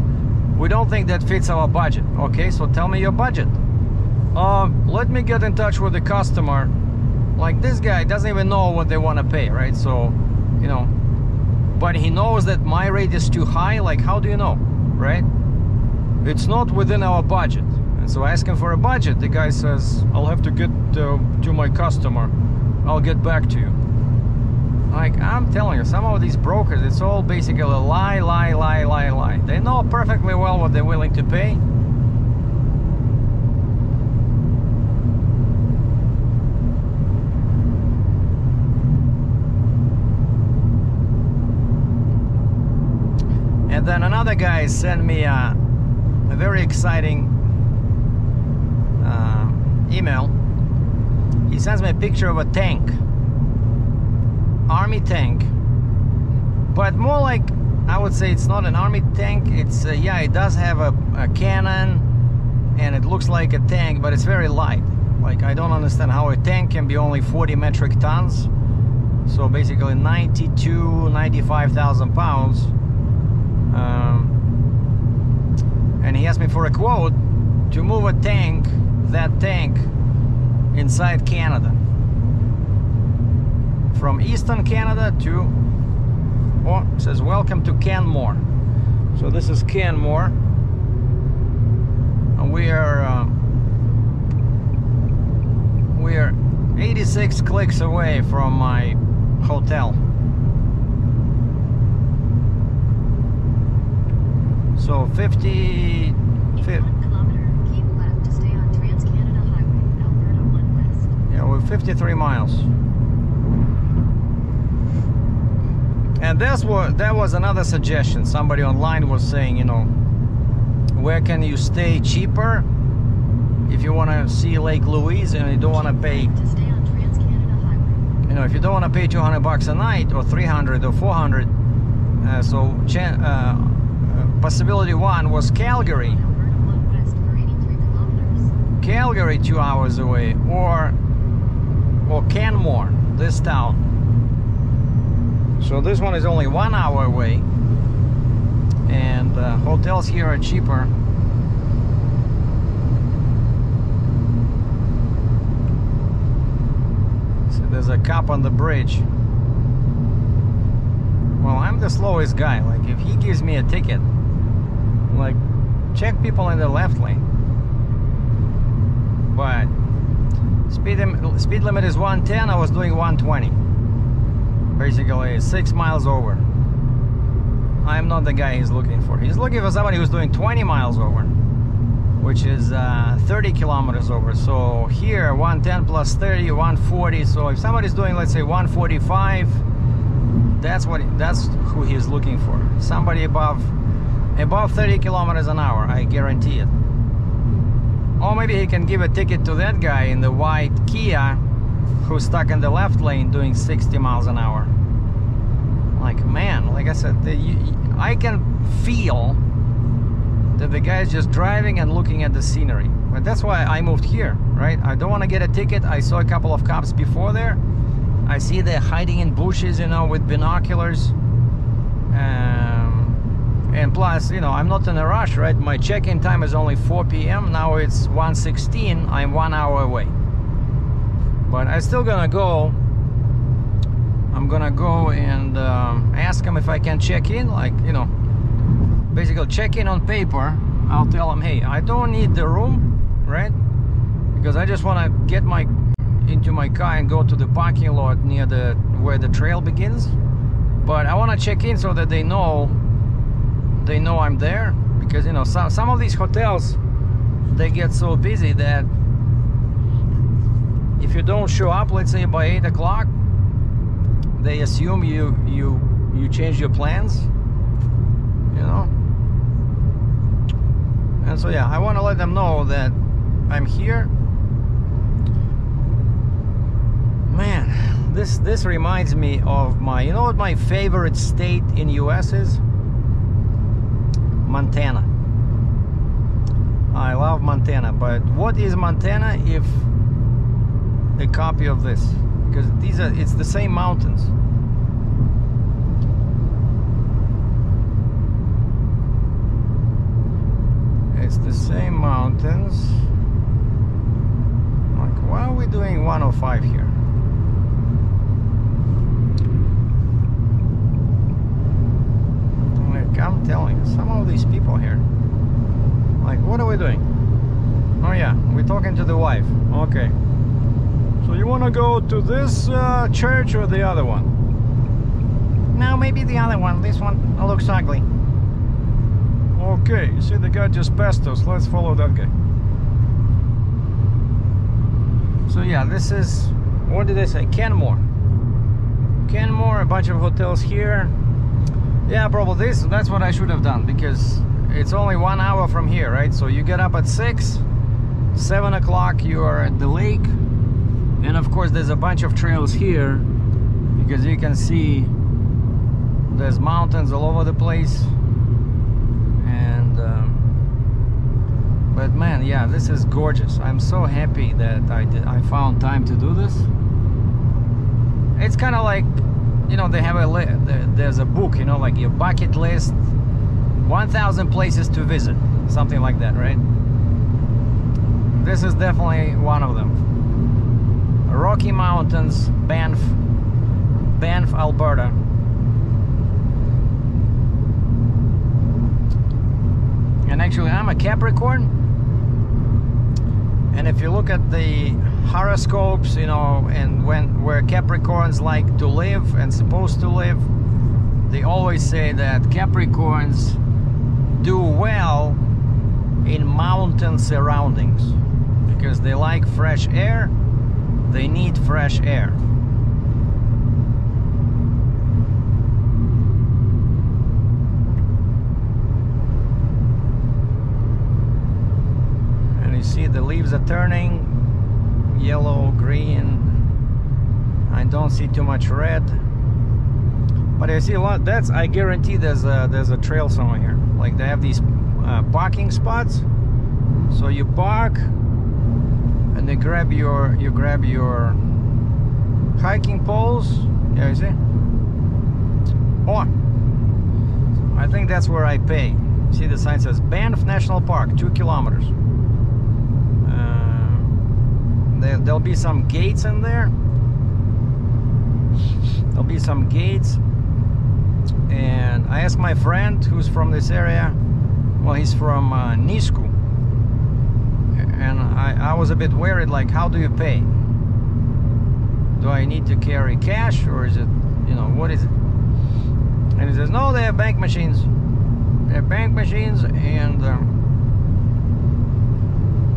we don't think that fits our budget. Okay, so tell me your budget. Uh, let me get in touch with the customer. Like this guy doesn't even know what they want to pay, right? So, you know, but he knows that my rate is too high. Like, how do you know, right? It's not within our budget. And so I ask him for a budget. The guy says, I'll have to get uh, to my customer. I'll get back to you. Like, I'm telling you, some of these brokers, it's all basically a lie, lie, lie, lie, lie. They know perfectly well what they're willing to pay. And then another guy sent me a, a very exciting uh, email. He sends me a picture of a tank army tank. But more like I would say it's not an army tank. It's uh, yeah it does have a, a, cannon and it looks like a tank but it's very light. Like I don't understand how a tank can be only 40 metric tons. So basically 92 95,000 pounds um, and he asked me for a quote to move a tank that tank inside Canada. From eastern Canada to oh says welcome to Canmore. So this is Canmore. And we are uh, we are 86 clicks away from my hotel so 50 In one kilometer, keep left to stay on Trans-Canada Highway, Alberta 1 West. yeah we're 53 miles And that's what that was another suggestion. Somebody online was saying, you know, where can you stay cheaper if you want to see Lake Louise and you don't want to pay, you know, if you don't want to pay 200 bucks a night or 300 or 400. Uh, so uh, possibility one was Calgary. Alberta 1 West for 83 kilometers. Calgary two hours away or or Canmore, this town. So this one is only one hour away and uh, hotels here are cheaper. So there's a cop on the bridge. Well, I'm the slowest guy. Like if he gives me a ticket, like check people in the left lane. But speed speed limit is 110. I was doing 120. Basically, six miles over. I'm not the guy he's looking for. He's looking for somebody who's doing 20 miles over, which is uh, 30 kilometers over. So here, 110 plus 30, 140. So if somebody's doing, let's say, 145, that's what that's who he's looking for. Somebody above above 30 kilometers an hour. I guarantee it. Or maybe he can give a ticket to that guy in the white Kia who's stuck in the left lane doing 60 miles an hour. Like, man, like I said, the, I can feel that the guy is just driving and looking at the scenery. But that's why I moved here, right? I don't want to get a ticket. I saw a couple of cops before there. I see they're hiding in bushes, you know, with binoculars. Um, and plus, you know, I'm not in a rush, right? My check-in time is only 4 p.m. Now it's 1.16. I'm one hour away. But I'm still gonna go. I'm gonna go and um, ask him if I can check in, like, you know, basically check in on paper. I'll tell him, hey, I don't need the room, right? Because I just want to get my into my car and go to the parking lot near the where the trail begins. But I want to check in so that they know they know I'm there because you know some some of these hotels they get so busy that if you don't show up, let's say by eight o'clock, they assume you you you change your plans. You know. And so yeah, I want to let them know that I'm here. Man, this this reminds me of my you know what my favorite state in US is? Montana. I love Montana, but what is Montana if a copy of this? Because these are it's the same mountains. It's the same mountains. Like, why are we doing 105 here? Like, I'm telling you, some of these people here, like, what are we doing? Oh yeah, we're talking to the wife. Okay. So you want to go to this uh, church or the other one? No, maybe the other one. This one looks ugly. Okay, you see the guy just passed us. Let's follow that guy. So yeah, this is what did I say? Canmore. Canmore, a bunch of hotels here. Yeah, probably this. That's what I should have done because it's only one hour from here, right? So you get up at six, seven o'clock. You are at the lake, and of course there's a bunch of trails here because you can see there's mountains all over the place and um, but man yeah this is gorgeous i'm so happy that i did i found time to do this it's kind of like you know they have a there's a book you know like your bucket list 1000 places to visit something like that right? This is definitely one of them. Rocky mountains banff banff alberta. And actually I'm a Capricorn. And if you look at the horoscopes you know and when where Capricorns like to live and supposed to live they always say that Capricorns do well in mountain surroundings because they like fresh air they need fresh air. And you see the leaves are turning yellow green. I don't see too much red. But I see a lot that's I guarantee there's a there's a trail somewhere here. Like they have these uh, parking spots. So you park and they grab your you grab your hiking poles. Yeah you see? Oh I think that's where I pay. See the sign says Banff National Park two kilometers uh, there, there'll be some gates in there. There'll be some gates. And I asked my friend who's from this area. Well he's from uh, Nisku. And I, I was a bit worried like how do you pay? Do I need to carry cash or is it you know what is it? And he says no they have bank machines. They have bank machines and um,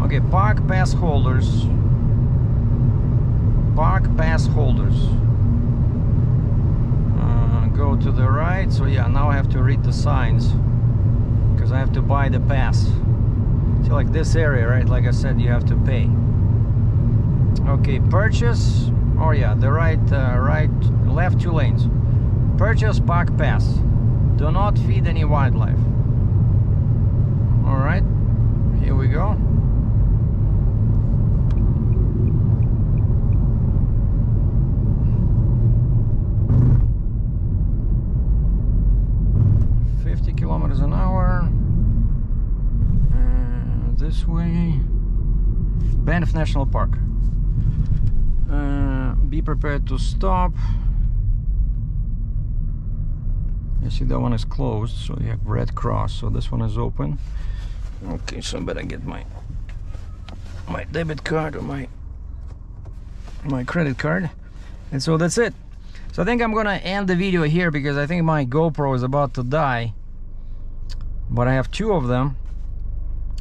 okay park pass holders park pass holders uh, go to the right so yeah now I have to read the signs because I have to buy the pass See, like this area, right? Like I said, you have to pay. Okay, purchase Oh yeah, the right, uh, right, left two lanes. Purchase park pass. Do not feed any wildlife. All right, here we go. Kilometers an hour. Uh, this way. Banff National Park. Uh, be prepared to stop. You see that one is closed, so you have red cross. So this one is open. Okay, so I better get my my debit card or my my credit card. And so that's it. So I think I'm gonna end the video here because I think my GoPro is about to die. But I have two of them.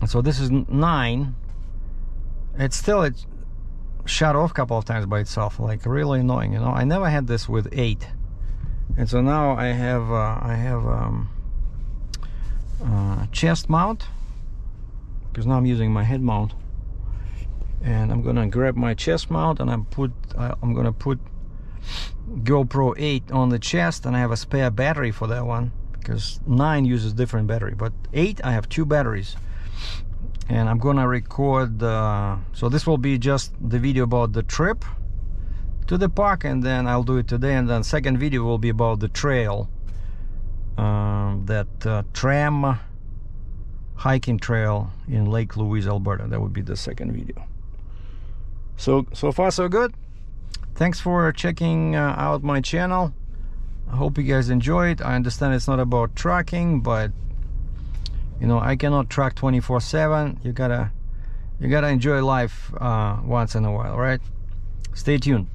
So this is nine. It's still it's shut off a couple of times by itself, like really annoying. You know, I never had this with eight, and so now I have uh, I have um, uh, chest mount because now I'm using my head mount, and I'm gonna grab my chest mount and I'm put I, I'm gonna put GoPro 8 on the chest, and I have a spare battery for that one because nine uses different battery, but eight I have two batteries. And I'm gonna record uh, so this will be just the video about the trip to the park and then I'll do it today. And then second video will be about the trail um, that uh, tram hiking trail in Lake Louise Alberta. That would be the second video. So so far so good. Thanks for checking uh, out my channel I hope you guys enjoyed I understand it's not about tracking, but you know i cannot track 24 7 you gotta you gotta enjoy life uh, once in a while right? Stay tuned